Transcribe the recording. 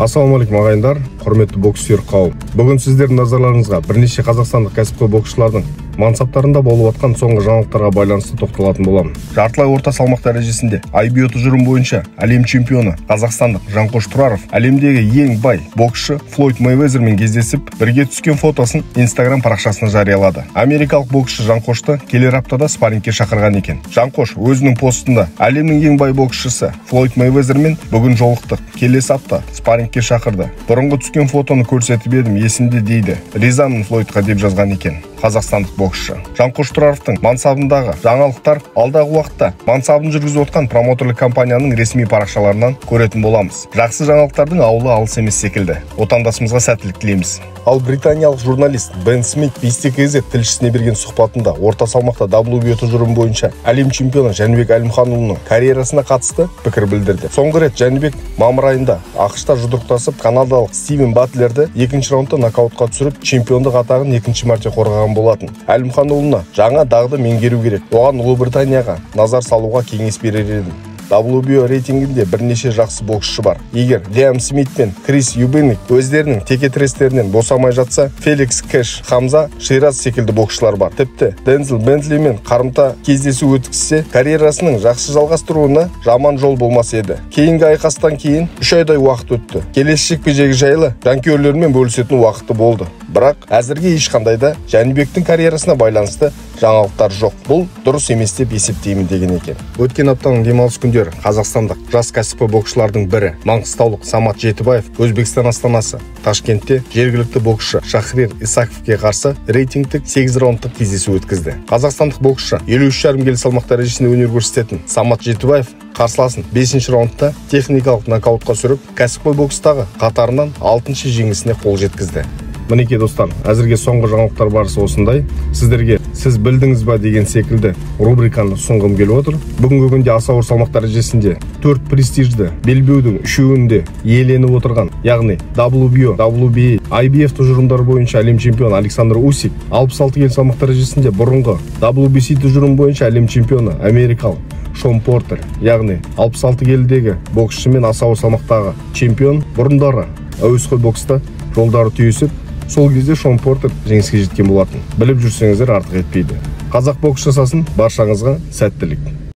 ассалаумағалейкум ағайындар. Құрметті бокс сүйер қауым. Бүгін сіздердің назарларыңызға бірнеше қазақстандық кәсіпқой боксшылардың мансаптарында болып жатқан соңғы жаңалықтарға байланысты тоқталатын боламын. Жартылай орта салмақ дәрежесінде IBO тұжырым бойынша әлем чемпионы қазақстандық жанқош тұраров әлемдегі ең бай боксшы флойд мейвезермен кездесіп бірге түскен фотосын инстаграм парақшасына жариялады. Америкалық боксшы жанқошты келер аптада спаррингке шақырған екен. Жанқош өзінің постында әлемнің ең бай боксшысы флойд мейвезермен бүгін жолықтық келесі апта спаррингке шақырды. Бұрынғы түскен фотоны көрсетіп едім есімде дейді ризамын флойдқа деп жазған екен. Қазақстандық боксшы. Жанқош тұраровтың мансабындағы жаңалықтар алдағы уақытта мансабын жүргізіп отқан промоутерлік компанияның ресми парақшаларынан көретін боламыз. Жақсы жаңалықтардың ауылы алыс емес секілді. Отандасымызға сәттілік тілейміз. Ал британиялық журналист бен смит вести kz тілшісіне берген сұхбатында орта салмақта WBO тұжырымы бойынша әлем чемпионы жәнібек әлімханұлының карьерасына қатысты пікір білдірді. Соңғы рет жәнібек мамыр айында ақшта жұдырықтасып канадалық стивен батлерді екінші раундта нокаутқа түсіріп чемпиондық атағын екінші мәрте қорғаған болатын. Әлімханұлына жаңа дағды меңгеру керек. Оған ұлыбританияға назар салуға кеңес берер едім. WBO рейтингінде бірнеше жақсы боксшы бар. Егер лиам смит пен крис юбеник өздерінің текетірестерінен босамай жатса феликс кэш хамза шираз секілді боксшылар бар. Тіпті дензел бентлимен қарымта кездесу өткізсе карьерасының жақсы жалғастыруына жаман жол болмас еді. Кейінгі айқастан кейін үш айдай уақыт өтті. Келесі жекпе жегі жайлы жанкүйерлермен бөлісетін уақыты болды. Бірақ әзірге ешқандай да жәнібектің карьерасына байланысты жаңалықтар жоқ. Бұл дұрыс емес деп есептеймін деген екен. Өткен аптаның демалыс күндері қазақстандық жас кәсіпқой боксшылардың бірі маңғыстаулық самат жетібаев өзбекстан астанасы ташкентте жергілікті боксшы шахрир исаковке қарсы рейтингтік сегіз раундтық кездесу өткізді. Қазақстандық боксшы елу үш жарым келі салмақ дәрежесінде өнер көрсететін самат жетібаев қарсыласын бесінші раундта техникалық нокаутқа түсіріп кәсіпқой бокстағы қатарынан алтыншы жеңісіне қол жеткізді. Мінекей достар әзірге соңғы жаңалықтар барысы осындай. Сіздерге сіз білдіңіз ба? деген секілді рубриканы ұсынғым келіп отыр. Бүгінгі күнде аса ауыр салмақ дәрежесінде төрт престижді белбеудің үшеуінде иеленіп отырған яғни WBO, WBA, IBF тұжырымдары бойынша әлем чемпионы александр усик 66 келі салмақ дәрежесінде бұрынғы WBC тұжырымы бойынша әлем чемпионы америкалық шон портер яғни 66 келідегі боксшы мен аса ауыр салмақтағы чемпион бұрындары әуесқой бокста жолдары түйісіп сол кезде шон портер жеңіске жеткен болатын. Біліп жүрсеңіздер артық етпейді. Қазақ бокс жасасын баршаңызға сәттілік.